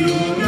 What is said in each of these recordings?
you.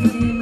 Mm-hmm.